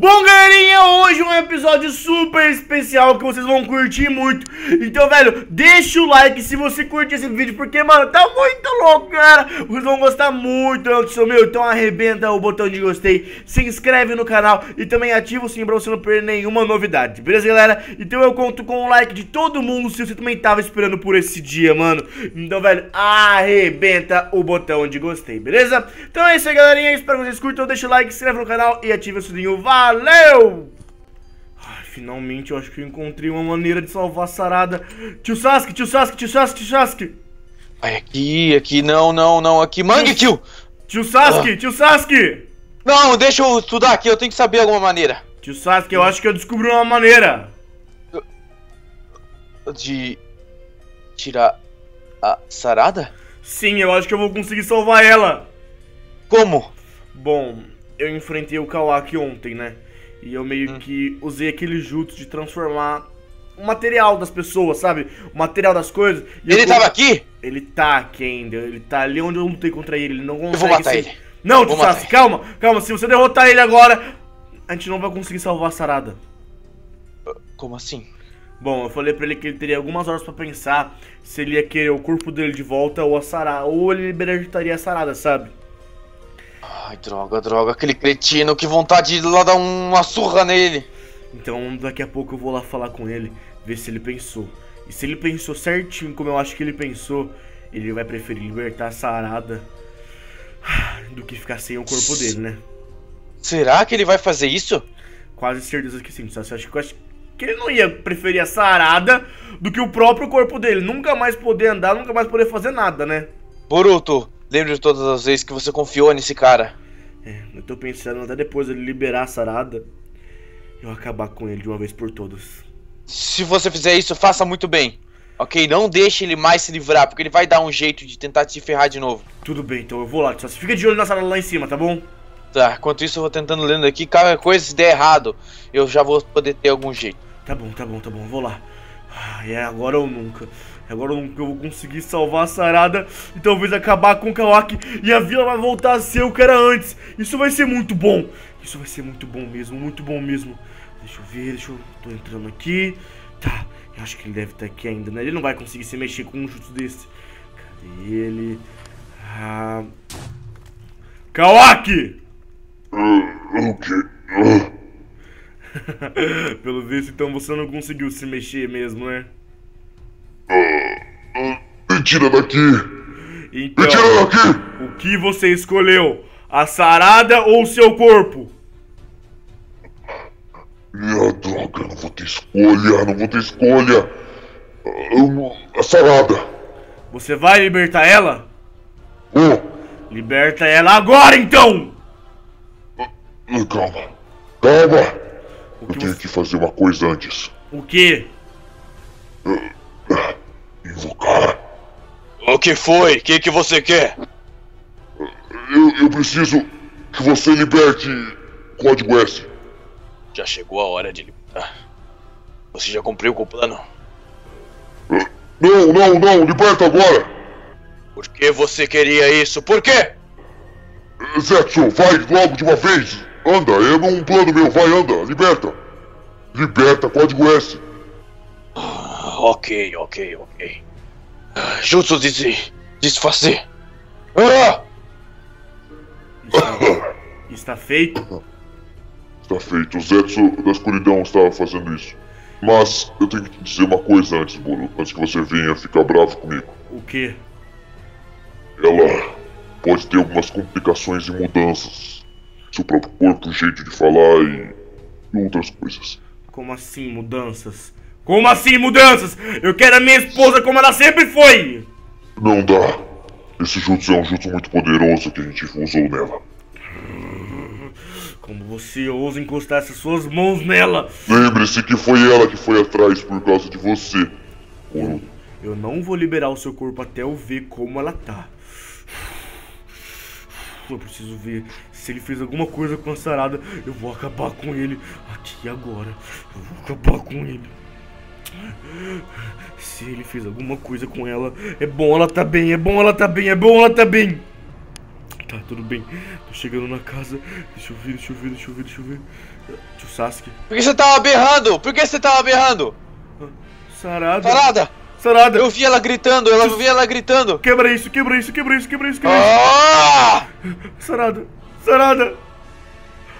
Bom, galerinha, hoje é um episódio super especial que vocês vão curtir muito. Então, velho, deixa o like se você curte esse vídeo, porque, mano, tá muito louco, cara. Vocês vão gostar muito do meu, então arrebenta o botão de gostei, se inscreve no canal e também ativa o sininho pra você não perder nenhuma novidade, beleza, galera? Então eu conto com o like de todo mundo se você também tava esperando por esse dia, mano. Então, velho, arrebenta o botão de gostei, beleza? Então é isso aí, galerinha, espero que vocês curtam, deixa o like, se inscreve no canal e ativa o sininho, vai! Valeu! Ai, finalmente eu acho que eu encontrei uma maneira de salvar a Sarada. Tio Sasuke, tio Sasuke, tio Sasuke, tio Sasuke. Ai, aqui, aqui, não, não, não, aqui. Mangue, tio! Tio Sasuke, ah. tio Sasuke! Não, deixa eu estudar aqui, eu tenho que saber alguma maneira. Tio Sasuke, eu acho que eu descobri uma maneira. De... Tirar a Sarada? Sim, eu acho que eu vou conseguir salvar ela. Como? Bom, eu enfrentei o Kawaki ontem, né? E eu meio hum. que usei aquele jutsu de transformar o material das pessoas, sabe? O material das coisas. ele eu... tava aqui? Ele tá aqui ainda. Ele tá ali onde eu lutei contra ele. Ele não consegue. Eu vou matar ele. Não, Tsutsu, calma, calma. Se você derrotar ele agora, a gente não vai conseguir salvar a Sarada. Como assim? Bom, eu falei pra ele que ele teria algumas horas pra pensar se ele ia querer o corpo dele de volta ou a Sarada. Ou ele libertaria a Sarada, sabe? Ai, droga, droga, aquele cretino, que vontade de ir lá dar uma surra nele. Então daqui a pouco eu vou lá falar com ele, ver se ele pensou. E se ele pensou certinho como eu acho que ele pensou, ele vai preferir libertar a sarada do que ficar sem o corpo dele, né? Será que ele vai fazer isso? Quase certeza que sim. Só acho que, acho que ele não ia preferir a sarada do que o próprio corpo dele. Nunca mais poder andar, nunca mais poder fazer nada, né? Boruto, Lembre de todas as vezes que você confiou nesse cara. É, eu tô pensando até depois ele liberar a sarada, eu acabar com ele de uma vez por todas. Se você fizer isso, faça muito bem. Ok? Não deixe ele mais se livrar, porque ele vai dar um jeito de tentar te ferrar de novo. Tudo bem, então eu vou lá. Só fica de olho na sala lá em cima, tá bom? Tá, enquanto isso eu vou tentando lendo aqui. Cada coisa se der errado, eu já vou poder ter algum jeito. Tá bom, tá bom, tá bom. Vou lá. Ah, é agora ou nunca. Agora eu vou conseguir salvar a Sarada e talvez acabar com o Kawaki e a vila vai voltar a ser o que era antes. Isso vai ser muito bom. Isso vai ser muito bom mesmo, muito bom mesmo. Deixa eu ver, deixa eu... Tô entrando aqui. Tá, eu acho que ele deve estar aqui ainda, né? Ele não vai conseguir se mexer com um jutsu desse. Cadê ele? Ah... Kawaki! Uh, o quê? Uh. Pelo visto, então você não conseguiu se mexer mesmo, né? Me tira daqui! Então, Me tira daqui! O que você escolheu? A sarada ou o seu corpo? Minha droga, não vou ter escolha, não vou ter escolha! Eu, a sarada! Você vai libertar ela? Oh. Liberta ela agora então! Calma, calma! Eu tenho você... que fazer uma coisa antes. O quê? Invocar. O que foi? O que, que você quer? Eu, eu preciso que você liberte Código S. Já chegou a hora de libertar. Você já cumpriu com o plano? Não, não, não, liberta agora! Por que você queria isso? Por quê? Zetsu, vai logo de uma vez! Anda, é um plano meu, vai, anda, liberta! Liberta, código S! Ok, ok, ok. Jutsu de desfazer. Ah! Está, feito? Está feito. O Zetsu da escuridão estava fazendo isso. Mas eu tenho que te dizer uma coisa antes, Bolo. Antes que você venha ficar bravo comigo. O quê? Ela pode ter algumas complicações e mudanças. Seu próprio corpo, jeito de falar e, e outras coisas. Como assim mudanças? Como assim mudanças? Eu quero a minha esposa como ela sempre foi! Não dá. Esse jutsu é um jutsu muito poderoso que a gente usou nela. Como você ousa encostar essas suas mãos nela? Lembre-se que foi ela que foi atrás por causa de você. Eu, eu não vou liberar o seu corpo até eu ver como ela tá. Eu preciso ver se ele fez alguma coisa com a sarada. Eu vou acabar com ele aqui agora. Eu vou acabar com ele. Se ele fez alguma coisa com ela, é bom ela tá bem, é bom ela tá bem, é bom ela tá bem. Tá, tudo bem. Tô chegando na casa. Deixa eu ver, deixa eu ver, deixa eu ver, deixa eu ver. Tio Sasuke. Por que você tava berrando? Por que você tava berrando? Sarada. Sarada! Sarada. Eu vi ela gritando, eu vi ela gritando. Quebra isso, quebra isso, quebra isso, quebra isso, quebra isso. Ah! Sarada. Sarada.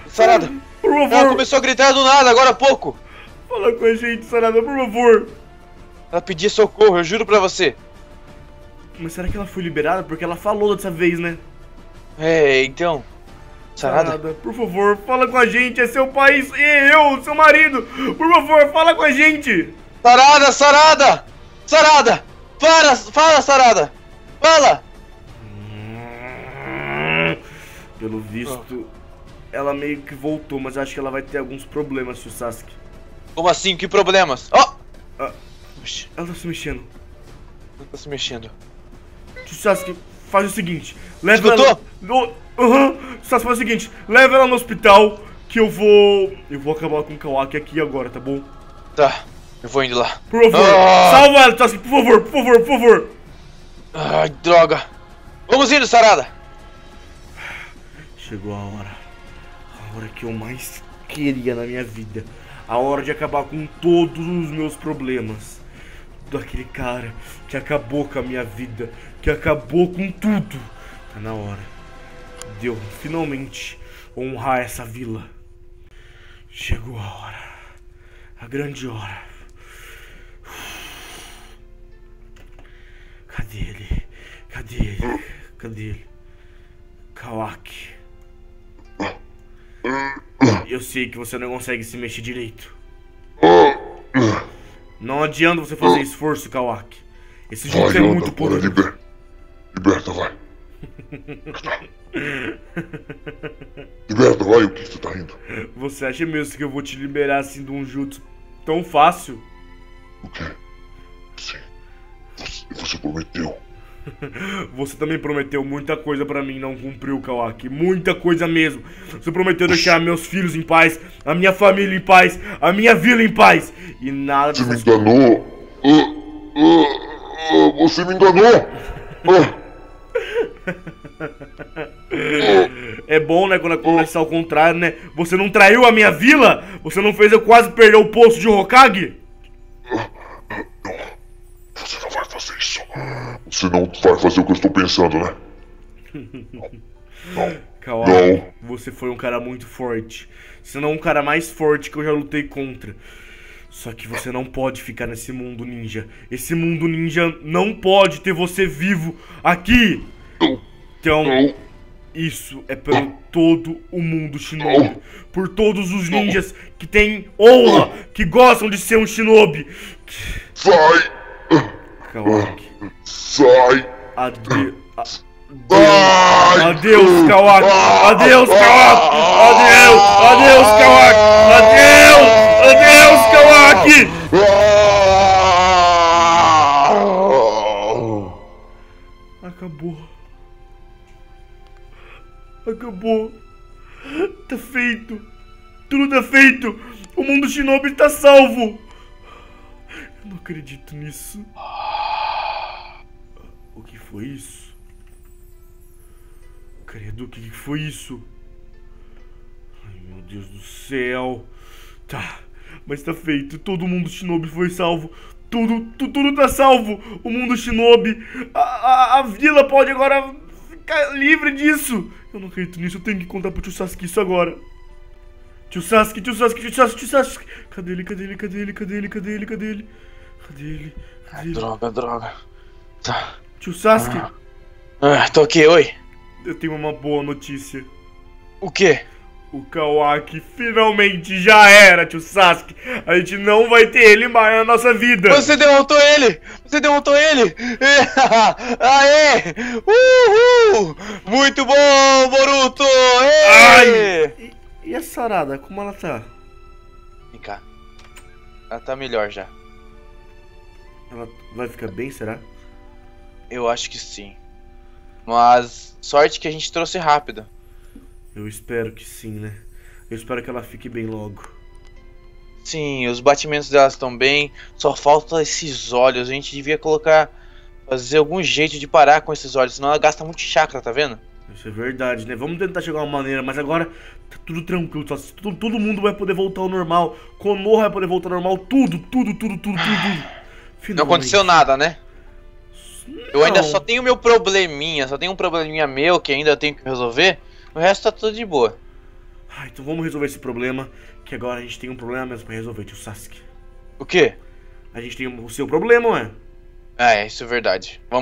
Sarada, Por ela favor, começou a gritar do nada, agora há pouco. Fala com a gente, Sarada, por favor. Ela pedia socorro, eu juro pra você. Mas será que ela foi liberada? Porque ela falou dessa vez, né? É, então. Sarada? por favor, fala com a gente. É seu pai e eu, seu marido. Por favor, fala com a gente. Sarada, Sarada! Sarada! Para, fala, Sarada! Fala! Pelo visto, ela meio que voltou, mas acho que ela vai ter alguns problemas, tio Sasuke. Como assim? Que problemas? Ó! Ah. Oxi, Ela tá se mexendo. não tá se mexendo. Sasuke, faz o seguinte. Leva Escutou? ela... No-. Tio Sasuke, faz o seguinte. Leva ela no hospital, que eu vou... Eu vou acabar com o Kawaki aqui agora, tá bom? Tá, eu vou indo lá. Por favor, Ah! salva ela, Sasuke, por favor, por favor, por favor. Ai, droga. Vamos indo, Sarada! Chegou a hora. A hora que eu mais queria na minha vida. A hora de acabar com todos os meus problemas. Daquele cara que acabou com a minha vida. Que acabou com tudo. Tá na hora. Deu finalmente honrar essa vila. Chegou a hora. A grande hora. Cadê ele? Cadê ele? Cadê ele? Kawaki. Eu sei que você não consegue se mexer direito. Não adianta você fazer esforço, Kawaki. Esse jutsu é muito poderoso. liber... liberta, vai. liberta, vai, o que você tá rindo? Você acha mesmo que eu vou te liberar assim de um jutsu tão fácil? O quê? Sim. Você, você prometeu. Você também prometeu muita coisa pra mim, não cumpriu, Kawaki. Muita coisa mesmo. Você prometeu deixar meus filhos em paz, a minha família em paz, a minha vila em paz. E nada Você me enganou. Ah, ah, ah, você me enganou. Ah, É bom, né, quando acontece ao contrário, né? Você não traiu a minha vila? Você não fez eu quase perder o posto de Hokage? Você não vai fazer o que eu estou pensando, né? Kawaki, Não. você foi um cara muito forte. Você não é um cara mais forte que eu já lutei contra. Só que você não pode ficar nesse mundo ninja. Esse mundo ninja não pode ter você vivo aqui. Então, Não. isso é pelo todo o mundo shinobi. Por todos os ninjas que têm honra, que gostam de ser um shinobi. Sai. Kawaki, Sai. adeus. Adeus, Kawaki! Adeus, Kawaki! Adeus! Adeus, Kawaki! Adeus! Adeus, Kawaki! Ah. Acabou. Acabou. Tá feito. Tudo tá feito. O mundo shinobi tá salvo. Eu não acredito nisso. O que foi isso? Credo, o que foi isso? Ai, meu Deus do céu. Tá, mas tá feito. Todo mundo shinobi foi salvo. Tudo, tu- tudo tá salvo. O mundo shinobi. A, a, a vila pode agora ficar livre disso. Eu não acredito nisso. Eu tenho que contar pro tio Sasuke isso agora. Tio Sasuke, tio Sasuke, tio Sasuke, tio Sasuke. Cadê ele, cadê ele, cadê ele, cadê ele, cadê ele, cadê ele? Cadê ele? Cadê ele? Droga, droga. Tá. Tio Sasuke, Ah, tô aqui, oi. eu tenho uma boa notícia. O quê? O Kawaki finalmente já era, tio Sasuke. A gente não vai ter ele mais na nossa vida. Você derrotou ele! Você derrotou ele! Aê! Uhul! Muito bom, Boruto! Ê! Ai! E, e a Sarada, como ela tá? Vem cá. Ela tá melhor já. Ela vai ficar bem, será? Eu acho que sim. Mas sorte que a gente trouxe rápido. Eu espero que sim, né? Eu espero que ela fique bem logo. Sim, os batimentos dela estão bem. Só falta esses olhos. A gente devia colocar. Fazer algum jeito de parar com esses olhos, senão ela gasta muito chakra, tá vendo? Isso é verdade, né? Vamos tentar chegar a uma maneira, mas agora tá tudo tranquilo. Só, todo, todo mundo vai poder voltar ao normal. Konoha vai poder voltar ao normal. Tudo, tudo, tudo, tudo, tudo. tudo. Não aconteceu nada, né? Eu ainda só tenho meu probleminha, só tenho um probleminha meu que ainda tenho que resolver. O resto tá tudo de boa. Ah, então vamos resolver esse problema. Que agora a gente tem um problema mesmo pra resolver, tio Sasuke. O quê? A gente tem o seu problema, ué. Ah, é, isso é verdade. Vamos